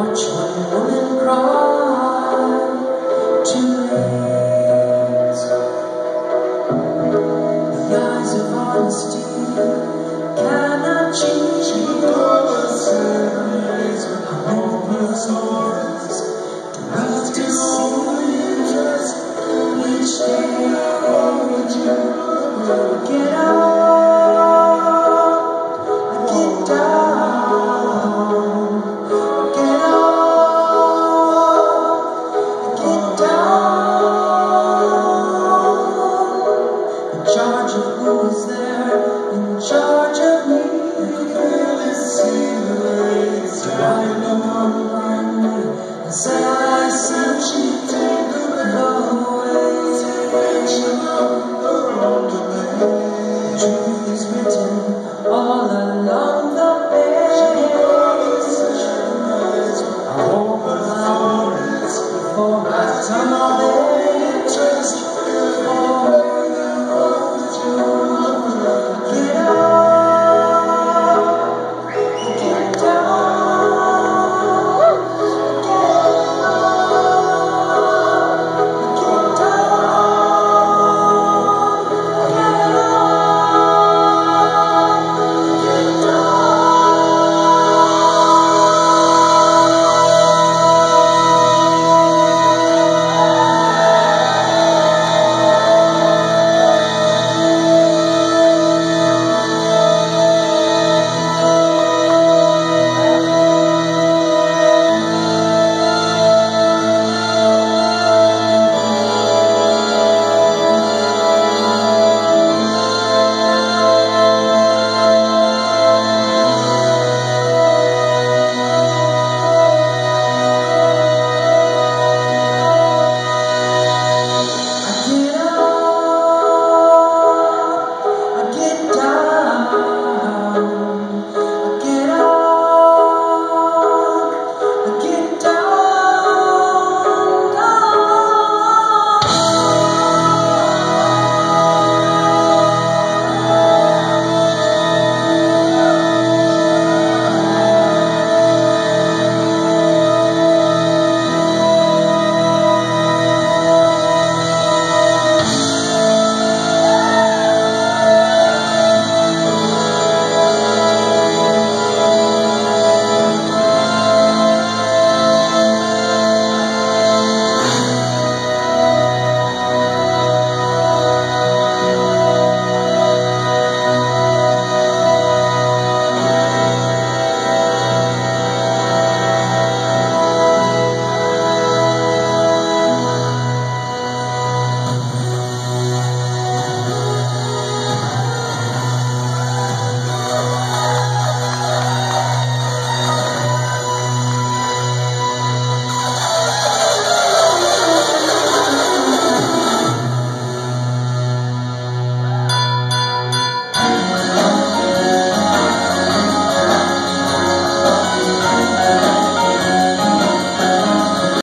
knowledge charge of who is there.